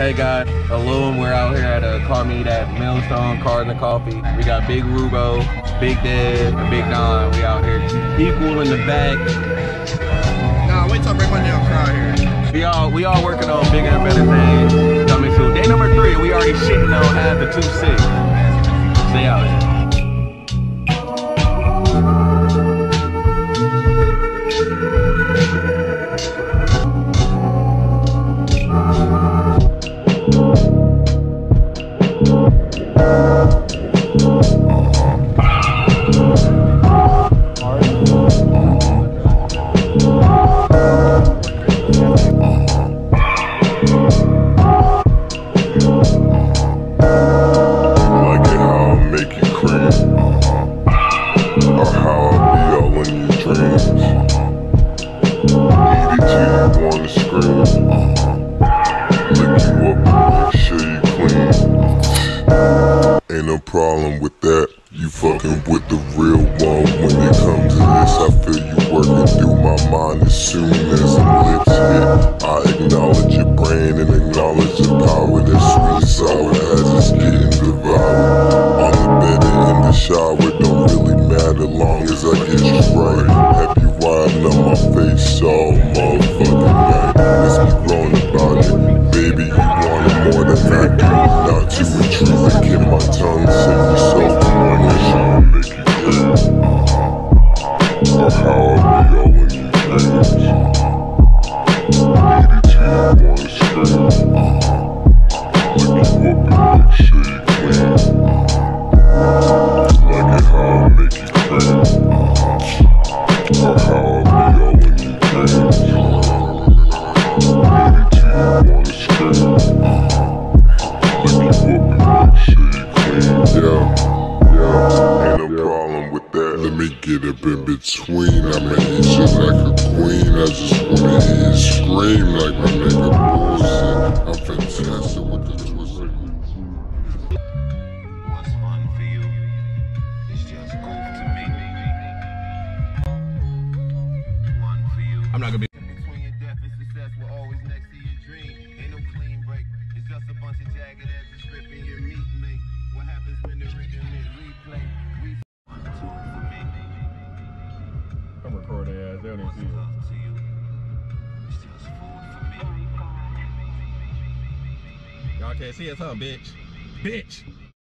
Hey guys, Alone, we're out here at a car meet at Milestone Cars and Coffee. We got Big Rubo, Big Dead, and Big Don. We out here equal in the back. Nah, wait till I bring my damn car here. We all we all working on bigger and better things. Coming soon. Day number three, we already shitting on half the two six. Stay out I dreams. It you. Lick you up and make sure you clean. Ain't no problem with that. You fucking with the real one. When it comes to this, I feel you working through my mind as soon as them lips hit. I acknowledge your brain and acknowledge Not to intrude me get up in between. I'ma eat you like a queen. I just wanna hear you scream like my nigga bullshit. I'm fantastic with the twisted. What's fun for you is just goof to me. One for you. I'm not gonna be. I'm recording ass. They don't even see it. you? It's just food for me. Y'all can't see us, huh, bitch? Bitch.